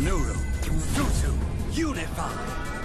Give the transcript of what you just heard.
Nuru, Jutsu, unify!